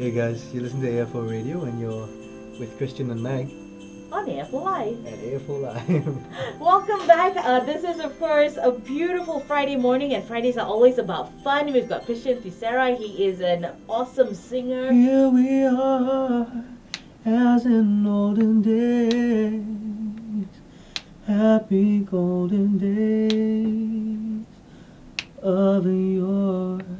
Hey guys, you listen to AFO Radio and you're with Christian and Mag On AFO Live. at AFO Live. Welcome back. Uh, this is, of course, a beautiful Friday morning, and Fridays are always about fun. We've got Christian Theseira. He is an awesome singer. Here we are, as in olden days, happy golden days of yore.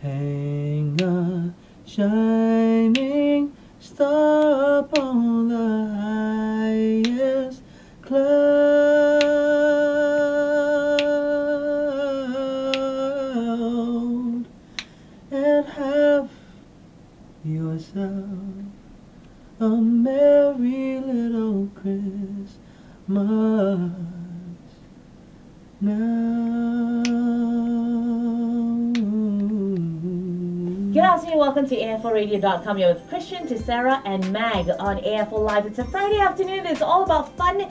hang a shining star upon the highest cloud and have yourself a merry little Christmas now. Good afternoon. Welcome to AFORadio.com. You're with Christian Theseira and Mag on AFO Live. It's a Friday afternoon. It's all about fun.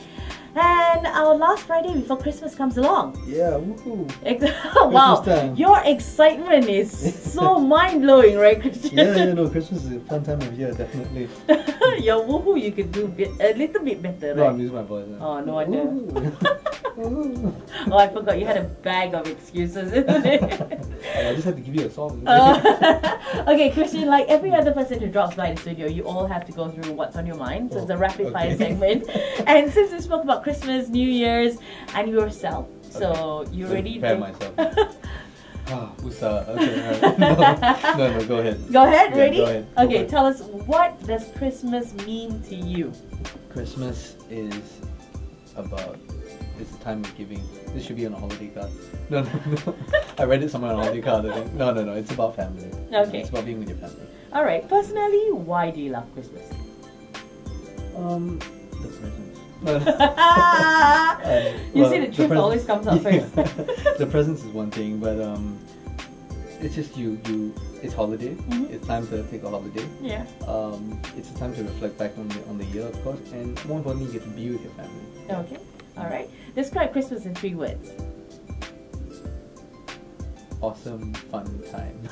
And our last Friday before Christmas comes along. Yeah, woohoo. Wow, your excitement is so mind blowing, right, Christian? Yeah, yeah, no, Christmas is a fun time of year, definitely. Your woohoo, you could do bit, a little bit better, right? No, I'm using my voice. now. Oh, no wonder. Oh, I forgot you had a bag of excuses, isn't it? I just had to give you a song. Uh, okay, Christian, like every other person who drops by the studio, you all have to go through what's on your mind. So it's a Oh, rapid fire segment. and since we spoke about Christmas, New Year's, and yourself, so you So ready prepare myself. Ah, Usa. Okay, alright. No, no, no, go ahead. Go ahead, Yeah, ready? go ahead, go Okay, for it. tell us what does Christmas mean to you? Christmas is about it's the time of giving. This should be on a holiday card. No, no, no. I read it somewhere on a holiday card. I think. No, no, no. It's about family. Okay. It's about being with your family. All right, personally, why do you love Christmas? Um, the presents. No. you well, see, the truth always comes out first. the presents is one thing, but um, it's just you. You. It's holiday. Mhm. It's time to take a holiday. yeah. Um, it's a time to reflect back on the on the year, of course, and more importantly, you get to be with your family. Okay. All right. Describe Christmas in three words. Awesome, fun time.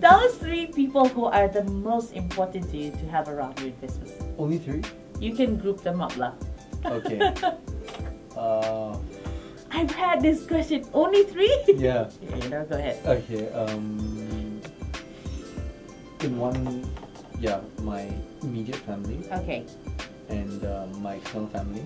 Tell us three people who are the most important to you to have around you at Christmas. Only three. You can group them up, lah. Okay. Uh, I've had this question. Only three? yeah. Yeah, you go ahead. Okay. Um, in one, yeah, my immediate family Okay. and uh, my external family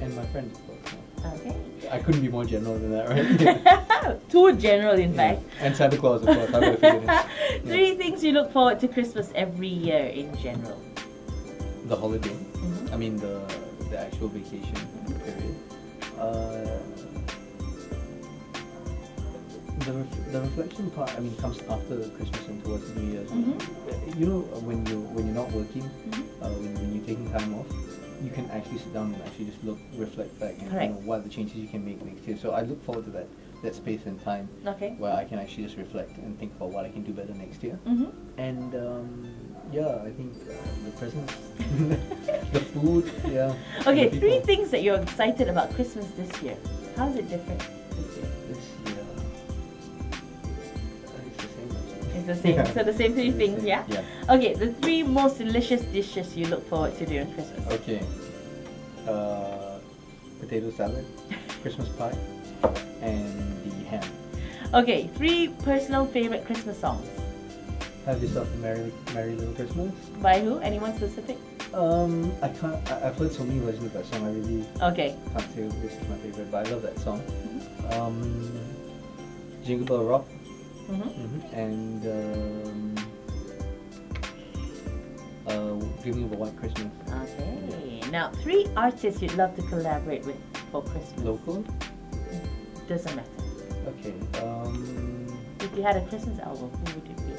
and my friends, of course. Okay. I couldn't be more general than that, right? Too general, in Yeah. fact. And Santa Claus, of course. I would have figured it. Three things you look forward to Christmas every year in general. The holiday. Mhm. I mean the the actual vacation period. Uh, the ref- the reflection part, I mean, comes after Christmas and towards New Year's. Mhm. Uh, You know, uh, when you when you're not working, Mhm. uh, when, when you're taking time off, you can actually sit down and actually just look, reflect back, and you know what are the changes you can make next year. So I look forward to that that space and time Okay. where I can actually just reflect and think about what I can do better next year. Mm-hmm. And um, yeah, I think uh, the presents, the food, yeah. Okay, three things that you're excited about Christmas this year. How is it different this year? This year, uh, it's the same. It's the same. Yeah. So the same three the things, same, yeah? Yeah. Okay, the three most delicious dishes you look forward to during Christmas. Okay. Uh, potato salad, Christmas pie, and the ham. Okay, three personal favorite Christmas songs. Have yourself a merry, merry little Christmas. By who? Anyone specific? Um, I can't. I, I've heard so many versions of that song. I really Okay. can't say which is my favorite, but I love that song. Mm-hmm. Um, Jingle Bell Rock, hmm hmm and um, uh, Give Me a White Christmas. Okay. Now, three artists you'd love to collaborate with for Christmas. Local. doesn't matter. Okay. Um, If you had a Christmas album, who would it be?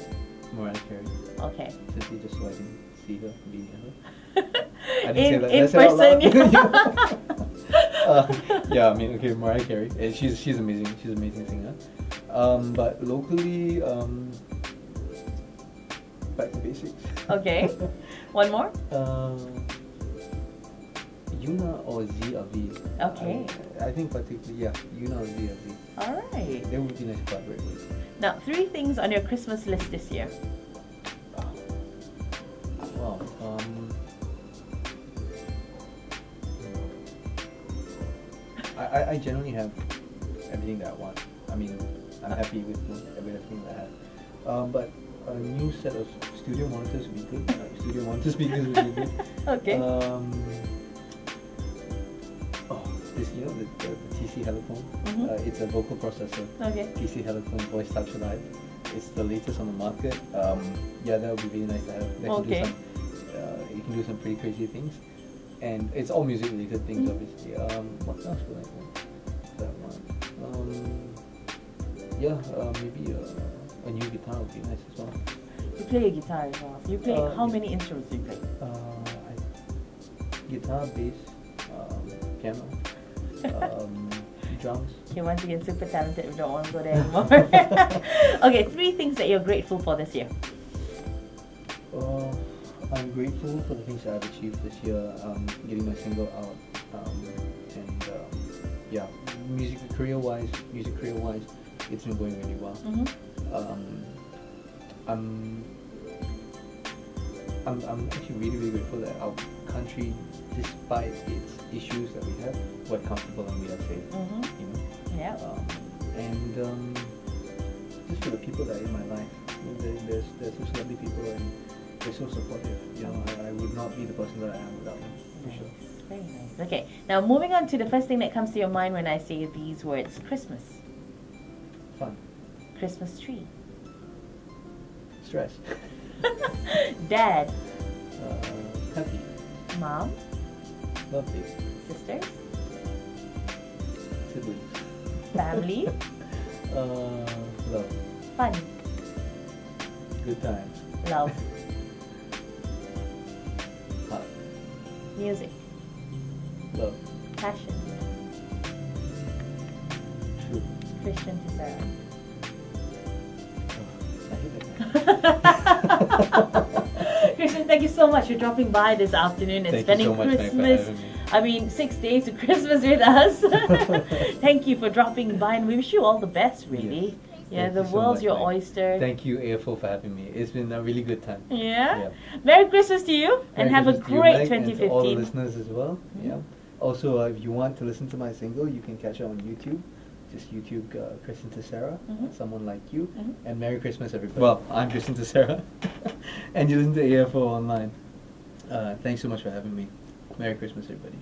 Mariah Carey. Okay. Simply just so I can see her, be near her. I didn't in say that. In I say that out person. uh, yeah, I mean, okay, Mariah Carey. eh, She's she's amazing. She's an amazing singer. Um, but locally, um, back to basics. Okay. One more. Uh, Yuna or Zee Avi. Okay. I, I think particularly, yeah, Yuna or Zee Avi. All right. They would be nice to collaborate with. Now, three things on your Christmas list this year. Wow. Um, I, I, generally have everything that I want. I mean, I'm happy with everything that I have. Um, but a new set of studio monitors would be good. Uh, studio monitor speakers would be good. Okay. Um, you know the, the, the TC Helicon. Mhm. Uh, it's a vocal processor. okay. TC Helicon Voice Touch Alive. It's the latest on the market. Um, yeah, that would be really nice to have. That Okay. Can do some, uh, you can do some pretty crazy things, and it's all music related things, Mhm. obviously. Um, what else would I want? That one. Um, yeah, uh, maybe uh, a new guitar would be nice as well. You play a guitar as well. You play Uh, how many instruments do you play? Uh, I, guitar, bass, um, piano, um, drums. Okay, once again, super talented. We don't want to go there anymore. okay, three things that you're grateful for this year. Uh, I'm grateful for the things that I've achieved this year, um, getting my single out, um, and um, yeah, music career-wise, music career-wise, it's been going really well. Mm-hmm. Um, I'm, I'm, I'm actually really, really grateful that our country, despite its issues that we have, we're comfortable and we are safe. Mm-hmm. You know, Yeah. um, and um, just for the people that are in my life, you know, there, there's there's those lovely people and they're so supportive. You know, I, I would not be the person that I am without them, for sure. Very nice. Okay, now moving on to the first thing that comes to your mind when I say these words Christmas, Fun, Christmas tree, stress, dad, uh, mom, lovely, sisters, siblings, family, uh, love, fun, good times, love, heart, music, love, passion, truth. Christian Theseira. Oh, I hate that. Christian, thank you so much for dropping by this afternoon and Thank you spending so much, Christmas. I mean, six days of Christmas with us. thank you for dropping by, and we wish you all the best, really. Yes. Yeah, Thank the you so world's much, your Mag. oyster. Thank you, AFO, for having me. It's been a really good time. yeah? Yeah. Merry Christmas to you, and Merry have a Christmas you, great Mag, and to all the 2015. listeners as well. Mhm. Yeah. Also, uh, if you want to listen to my single, you can catch it on YouTube. Just YouTube uh, Christian Theseira, Mhm. someone like you, Mhm. and Merry Christmas, everybody. Well, I'm Christian Theseira, and you listen to AFO online. Uh, thanks so much for having me. Merry Christmas, everybody.